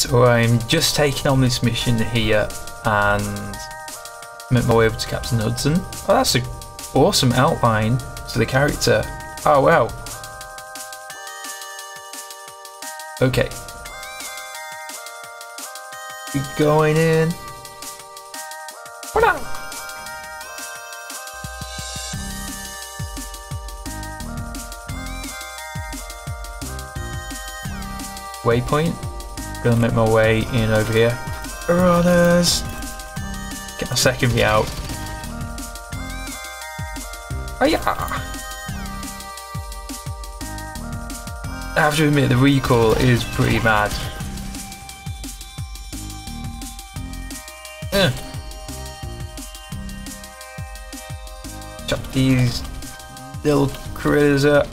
So I'm just taking on this mission here and make my way over to Captain Hudson. Oh, that's an awesome outline to the character. Oh, wow. Okay. Going in. Waypoint. Gonna make my way in over here. Runners! Get my second V out. Oh yeah! I have to admit the recoil is pretty mad. Eh. Chop these little critters up.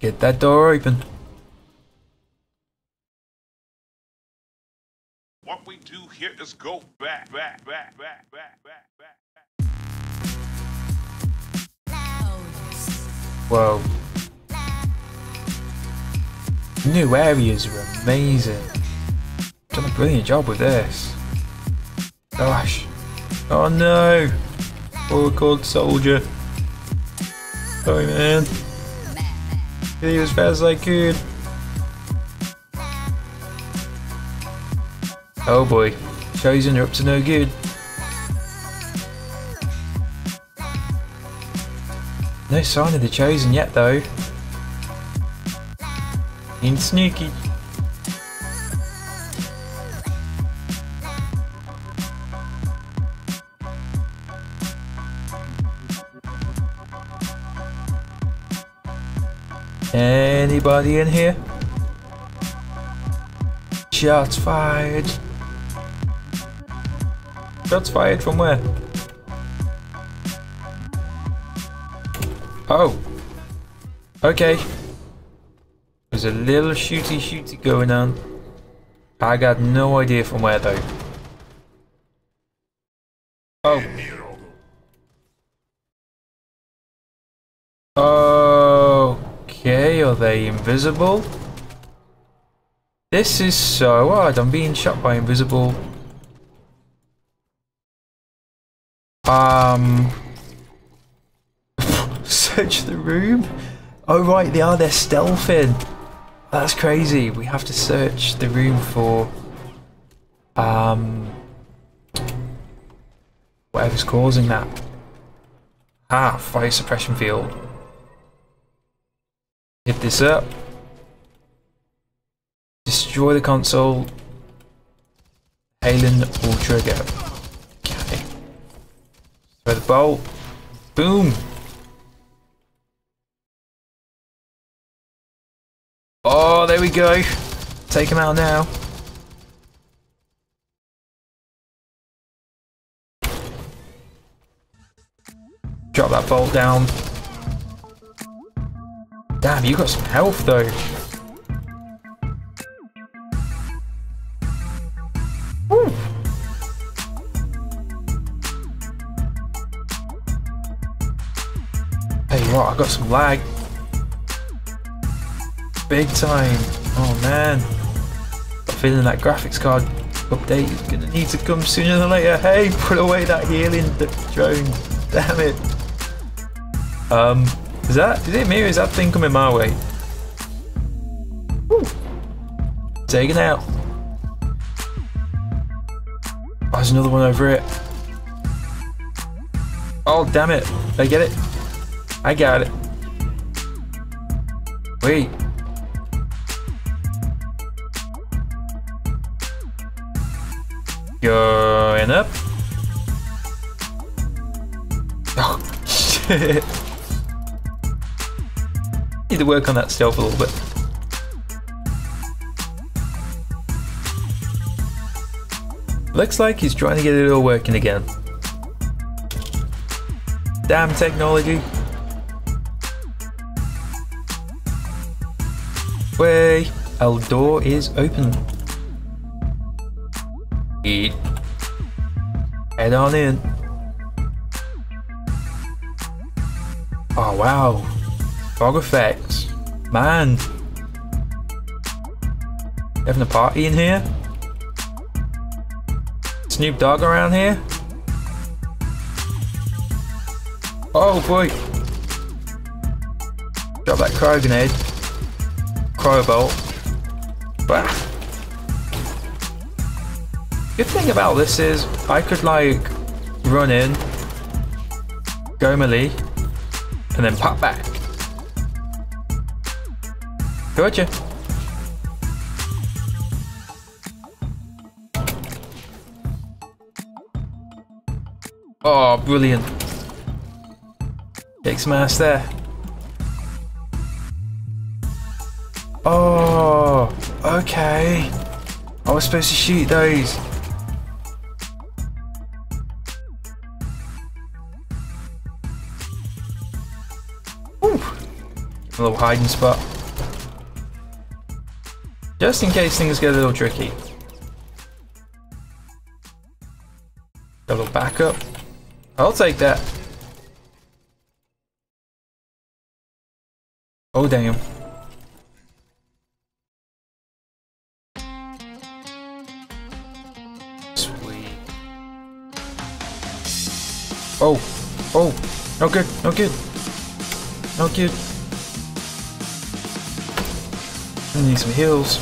Get that door open. What we do here is go back, back, back, back, back, back, back. Whoa. New areas are amazing. Done a brilliant job with this. Gosh. Oh no! Poor cold soldier. Sorry man. Get you as fast as I could. Oh boy. Chosen are up to no good. No sign of the Chosen yet though. Being sneaky. Anybody in here? Shots fired. Shots fired from where? Oh. Okay. There's a little shooty shooty going on. I got no idea from where though. Oh. Are they invisible? This is so odd. I'm being shot by invisible. Um. Search the room? Oh, right, they are. They're stealthing. That's crazy. We have to search the room for. Um. Whatever's causing that. Ah, fire suppression field. Hit this up. Destroy the console. Halen will trigger. Okay. Throw the bolt. Boom. Oh, there we go. Take him out now. Drop that bolt down. Damn, you got some health though. Hey, what? I got some lag. Big time. Oh man. I'm feeling that graphics card update is gonna need to come sooner than later. Hey, put away that healing drone. Damn it. Um, is that, is it me or is that thing coming my way? Woo. Taken out. Oh, there's another one over it. Oh, damn it. I get it? I got it. Wait. Going up. Oh, shit. Need to work on that stealth a little bit. Looks like he's trying to get it all working again. Damn technology. Way, our door is open. Eat. Head on in. Oh wow. Fog effects. Man. Having a party in here? Snoop Dogg around here? Oh boy. Drop that cryo grenade. Cryo bolt. Bah. Good thing about this is I could like run in, go melee, and then pop back. Gotcha. Oh, brilliant. Take some there. Oh, okay. I was supposed to shoot those. Ooh. A little hiding spot. Just in case things get a little tricky. Little backup. I'll take that. Oh damn. Oh, oh, no good, no good, no good. I need some heals.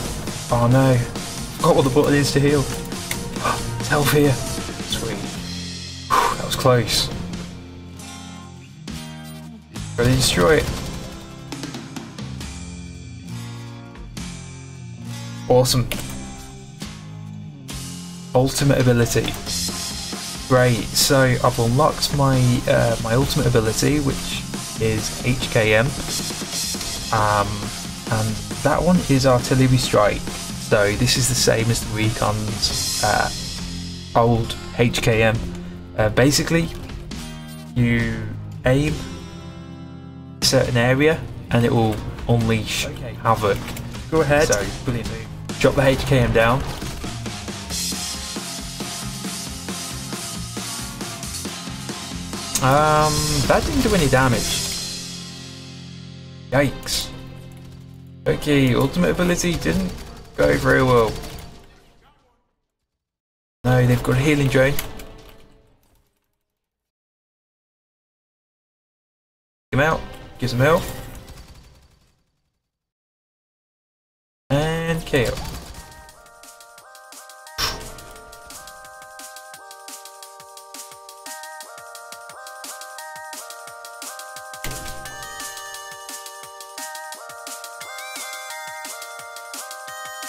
Oh no, forgot what the button is to heal. It's health here. Sweet. Whew, that was close. Ready to destroy it. Awesome. Ultimate ability. Great. So I've unlocked my uh, my ultimate ability, which is HKM. Um, and that one is Artillery Strike. So this is the same as the Recon's uh, old HKM. Uh, basically, you aim a certain area and it will unleash havoc. Go ahead. So brilliant move. Drop the HKM down. Um, that didn't do any damage. Yikes. Okay, ultimate ability didn't go very well. No, they've got healing drain. Him out, give some health. And KO.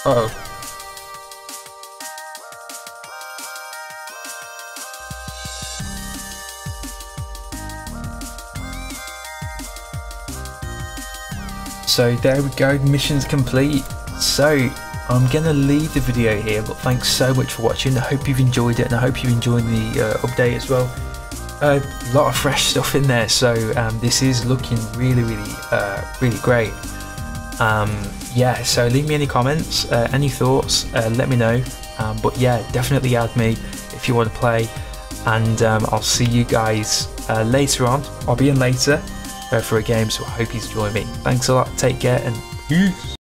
Uh oh. So there we go, mission's complete. So I'm gonna leave the video here, but thanks so much for watching. I hope you've enjoyed it, and I hope you've enjoyed the uh, update as well. A lot of fresh stuff in there, so um, this is looking really, really, uh, really great. Um, yeah, so leave me any comments, uh, any thoughts, uh, let me know. Um, but yeah, definitely add me if you want to play, and um, I'll see you guys uh, later on. I'll be in later uh, for a game, so I hope you join me. Thanks a lot, take care, and peace.